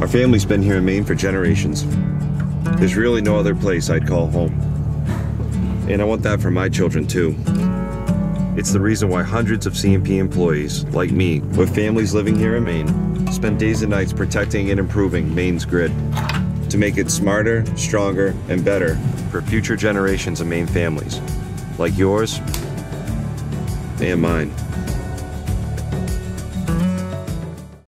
Our family's been here in Maine for generations. There's really no other place I'd call home. And I want that for my children too. It's the reason why hundreds of CMP employees, like me, with families living here in Maine, spend days and nights protecting and improving Maine's grid to make it smarter, stronger, and better for future generations of Maine families, like yours and mine.